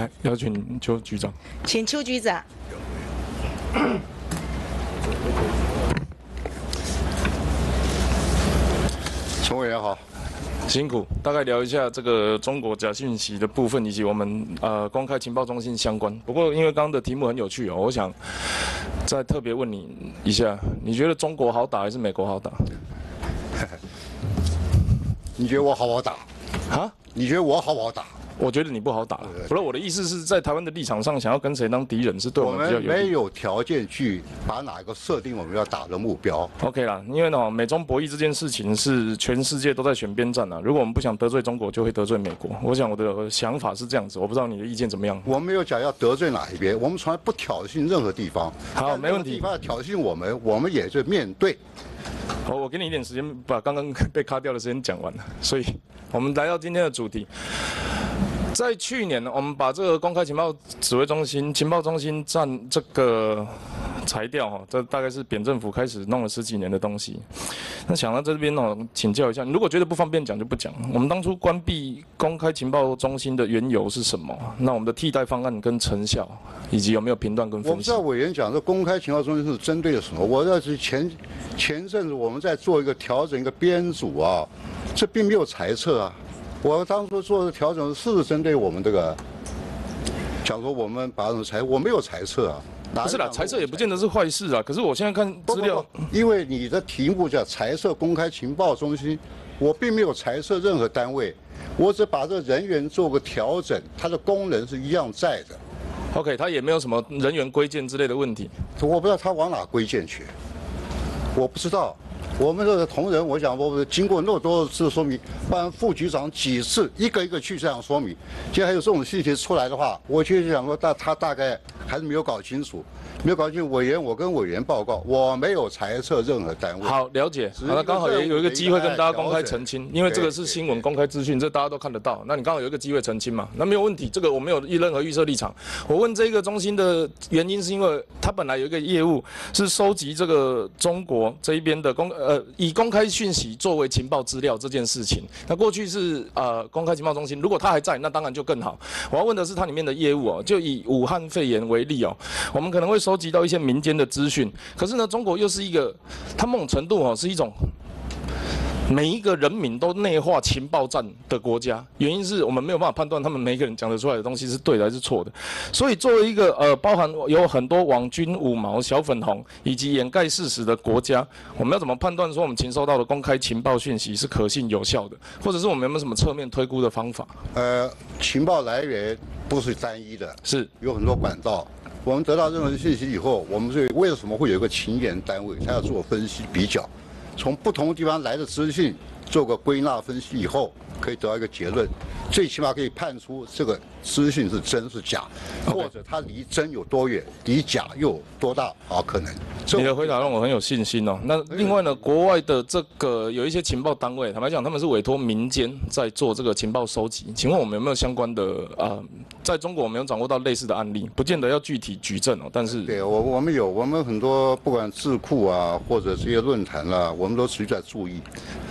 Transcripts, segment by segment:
来邀请邱局长。请邱局长。陈委员好，辛苦，大概聊一下这个中国假讯息的部分，以及我们呃公开情报中心相关。不过因为刚刚的题目很有趣哦，我想再特别问你一下，你觉得中国好打还是美国好打？你觉得我好不好打？啊？你觉得我好不好打？我觉得你不好打。不是我的意思是在台湾的立场上，想要跟谁当敌人是对我我们比较有利。们没有条件去把哪个设定我们要打的目标。OK 啦，因为呢，美中博弈这件事情是全世界都在选边站啊。如果我们不想得罪中国，就会得罪美国。我想我的想法是这样子，我不知道你的意见怎么样。我没有讲要得罪哪一边，我们从来不挑衅任何地方。好没问题地方要挑衅我们，我们也就面对。好，我给你一点时间把刚刚 被卡掉的时间讲完了。所以，我们来到今天的主题。在去年，我们把这个公开情报指挥中心、情报中心站这个裁掉哈，这大概是扁政府开始弄了十几年的东西。那想到这边呢，请教一下，你如果觉得不方便讲就不讲。我们当初关闭公开情报中心的缘由是什么？那我们的替代方案跟成效，以及有没有评断跟分析我不知道？委员讲这公开情报中心是针对的什么？我要是前前阵子我们在做一个调整，一个编组啊，这并没有裁撤啊。我当初做的调整是针对我们这个？讲说我们把什么裁，我没有裁撤啊。不是啦，讲裁撤也不见得是坏事啊。可是我现在看资料，不不因为你的题目叫裁撤公开情报中心，我并没有裁撤任何单位，我只把这人员做个调整，它的功能是一样在的。OK，他也没有什么人员归建之类的问题。我不知道他往哪归建去，我不知道。我们这个同仁，我想我们经过那么多次说明，包含副局长几次一个一个去这样说明，现在还有这种细节出来的话，我就想说，大他大概还是没有搞清楚，没有搞清楚。委员，我跟委员报告，我没有裁撤任何单位。好，了解。好，那刚好也有一个机会跟大家公开澄清，因为这个是新闻公开资讯，这大家都看得到。那你刚好有一个机会澄清嘛？那没有问题，这个我没有任何预设立场。我问这个中心的原因，是因为他本来有一个业务是收集这个中国这一边的公呃呃以公开讯息作为情报资料这件事情。那过去是呃公开情报中心，如果他还在，那当然就更好。我要问的是它里面的业务哦，就以武汉肺炎为例哦，我们可能会收集到一些民间的资讯，可是呢，中国又是一个，它某种程度哦是一种。每一个人民都内化情报战的国家，原因是我们没有办法判断他们每一个人讲得出来的东西是对的还是错的。所以作为一个呃包含有很多网军、五毛、小粉红以及掩盖事实的国家，我们要怎么判断说我们情收到的公开情报讯息是可信有效的，或者是我们有没有什么侧面推估的方法？呃，情报来源不是单一的，是有很多管道。我们得到任何信息以后，我们所以为什么会有一个情研单位，他要做分析比较，从不同地方来的资讯做个归纳分析以后，可以得到一个结论，最起码可以判出这个资讯是真是假，或者它离真有多远，离假又有多大啊可能。你的回答让我很有信心哦。那另外呢，国外的这个有一些情报单位，坦白讲，他们是委托民间在做这个情报收集。请问我们有没有相关的啊、在中国我们有掌握到类似的案例，不见得要具体举证哦，但是对我我们有我们很多不管智库啊或者这些论坛啦、我们都持续在注意。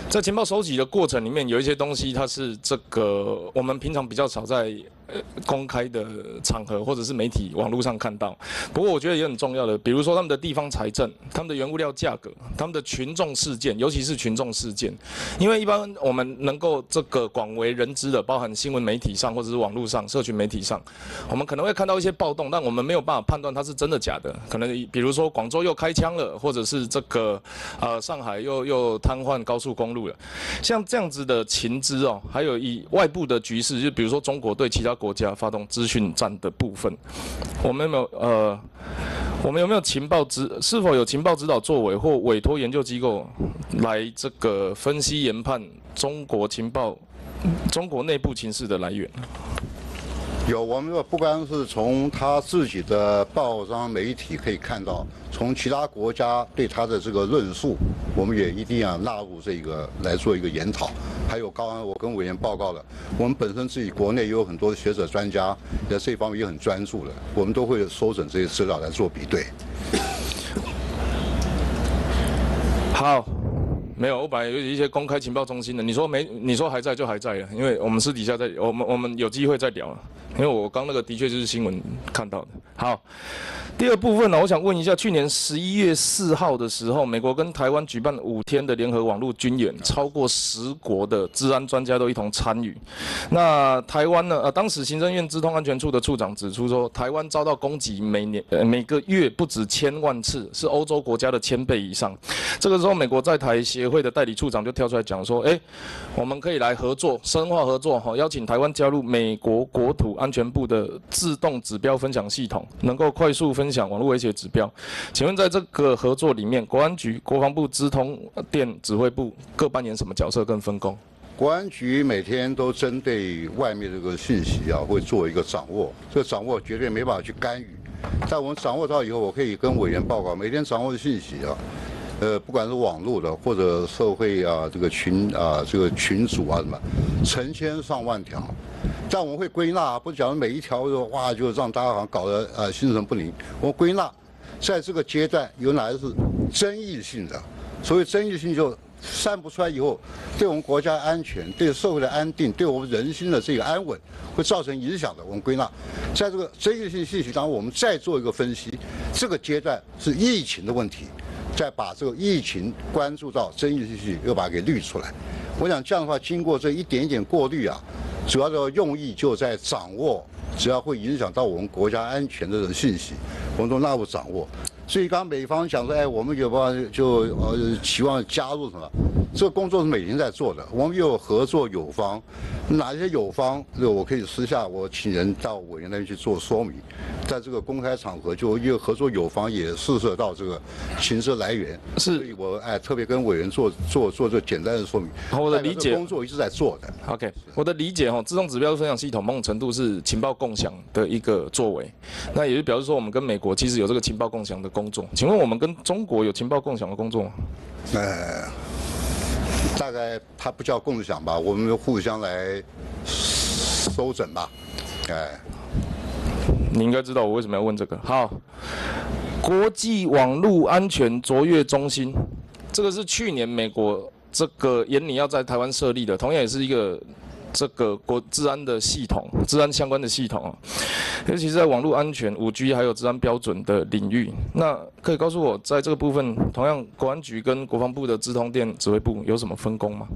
在情报收集的过程里面，有一些东西它是这个我们平常比较少在呃公开的场合或者是媒体网络上看到。不过我觉得也很重要的，比如说他们的地方财政、他们的原物料价格、他们的群众事件，尤其是群众事件，因为一般我们能够这个广为人知的，包含新闻媒体上或者是网络上、社群媒体上，我们可能会看到一些暴动，但我们没有办法判断它是真的假的。可能比如说广州又开枪了，或者是这个呃上海又又瘫痪高速公路了，像这样子的情资哦，还有以外部的局势，就比如说中国对其他国家发动资讯战的部分，我们有没有呃？我们有没有情报指？是否有情报指导作为或委托研究机构来这个分析研判中国情报、中国内部情势的来源？有，我们说不光是从他自己的报章媒体可以看到，从其他国家对他的这个论述，我们也一定要纳入这个来做一个研讨。还有刚刚我跟委员报告了，我们本身自己国内也有很多学者专家在这方面也很专注的，我们都会收整这些资料来做比对。好，没有，我本来有一些公开情报中心的，你说没？你说还在就还在了，因为我们私底下在，我们我们有机会再聊了。因为我刚那个的确就是新闻看到的。好，第二部分呢，我想问一下，去年十一月四号的时候，美国跟台湾举办五天的联合网络军演，超过十国的治安专家都一同参与。那台湾呢？呃，当时行政院资通安全处的处长指出说，台湾遭到攻击，每年呃每个月不止千万次，是欧洲国家的千倍以上。这个时候，美国在台协会的代理处长就跳出来讲说，哎，我们可以来合作，深化合作，哈，邀请台湾加入美国国土安全部的自动指标分享系统。能够快速分享网络威胁指标，请问在这个合作里面，国安局、国防部、资通电指挥部各扮演什么角色跟分工？国安局每天都针对外面这个信息啊，会做一个掌握，这个掌握绝对没办法去干预。在我们掌握到以后，我可以跟委员报告每天掌握的信息啊，呃，不管是网络的或者社会啊，这个群啊，这个群组啊什么，成千上万条。但我们会归纳，不讲每一条说哇，就让大家好像搞得呃心神不宁。我们归纳，在这个阶段有哪些是争议性的？所谓争议性，就散不出来以后，对我们国家安全、对社会的安定、对我们人心的这个安稳，会造成影响的。我们归纳，在这个争议性信息当中，我们再做一个分析。这个阶段是疫情的问题，再把这个疫情关注到争议信息，又把它给滤出来。我想这样的话，经过这一点点过滤啊。主要的用意就在掌握，只要会影响到我们国家安全的这信息，我们都纳入掌握。所以刚刚美方讲说，哎，我们有办法就呃期望加入什么？这个工作是每天在做的，我们有合作友方，哪些友方，那我可以私下我请人到委员那边去做说明，在这个公开场合就因为合作友方也涉涉到这个情势来源，是，所以我哎特别跟委员做做做这简单的说明。好，我的理解工作一直在做的。OK，我的理解哈，自动指标分享系统某种程度是情报共享的一个作为，那也就表示说我们跟美国其实有这个情报共享的工作。请问我们跟中国有情报共享的工作吗？呃。大概它不叫共享吧，我们互相来收整吧，哎，你应该知道我为什么要问这个。好，国际网络安全卓越中心，这个是去年美国这个眼里要在台湾设立的，同样也是一个。这个国治安的系统，治安相关的系统啊，尤其是在网络安全、五 G 还有治安标准的领域，那可以告诉我，在这个部分，同样国安局跟国防部的资通电指挥部有什么分工吗？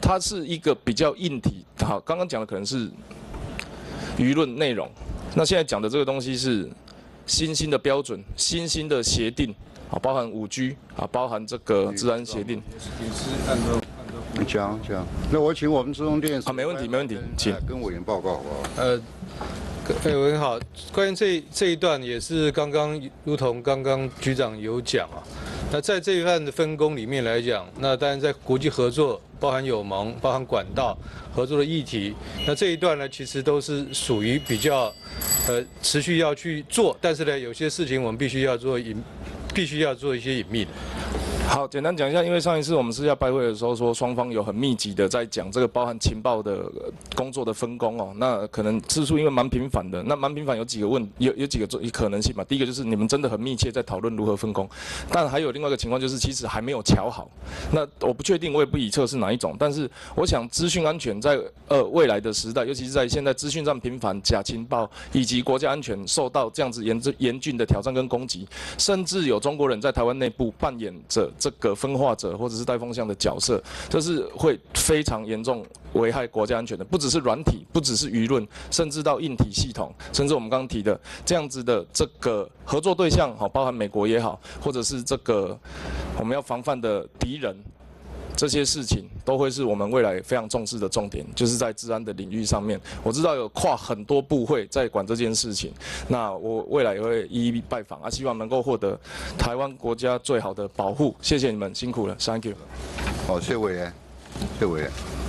它是一个比较硬体，好，刚刚讲的可能是舆论内容，那现在讲的这个东西是新兴的标准、新兴的协定，啊，包含五 G 啊，包含这个治安协定。讲讲，那我请我们自动电视啊，没问题没问题，请跟委员报告好不好？呃，委员好，关于这这一段也是刚刚如同刚刚局长有讲啊，那在这一段的分工里面来讲，那当然在国际合作，包含友盟、包含管道合作的议题，那这一段呢，其实都是属于比较呃持续要去做，但是呢，有些事情我们必须要做隐，必须要做一些隐秘的。好，简单讲一下，因为上一次我们私下拜会的时候说，双方有很密集的在讲这个包含情报的工作的分工哦。那可能次数因为蛮频繁的，那蛮频繁有几个问，有有几个可能性嘛？第一个就是你们真的很密切在讨论如何分工，但还有另外一个情况就是其实还没有瞧好。那我不确定，我也不以测是哪一种，但是我想资讯安全在呃未来的时代，尤其是在现在资讯上频繁、假情报以及国家安全受到这样子严严峻的挑战跟攻击，甚至有中国人在台湾内部扮演着。这个分化者或者是带风向的角色，这是会非常严重危害国家安全的。不只是软体，不只是舆论，甚至到硬体系统，甚至我们刚刚提的这样子的这个合作对象，好，包含美国也好，或者是这个我们要防范的敌人。这些事情都会是我们未来非常重视的重点，就是在治安的领域上面。我知道有跨很多部会在管这件事情，那我未来也会一一拜访啊，希望能够获得台湾国家最好的保护。谢谢你们辛苦了，Thank you。好，谢委员，谢委员。